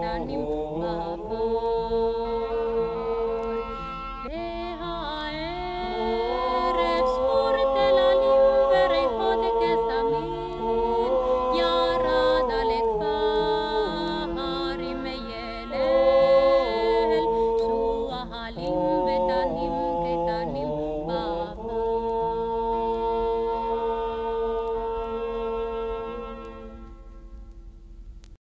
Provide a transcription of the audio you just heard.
那你。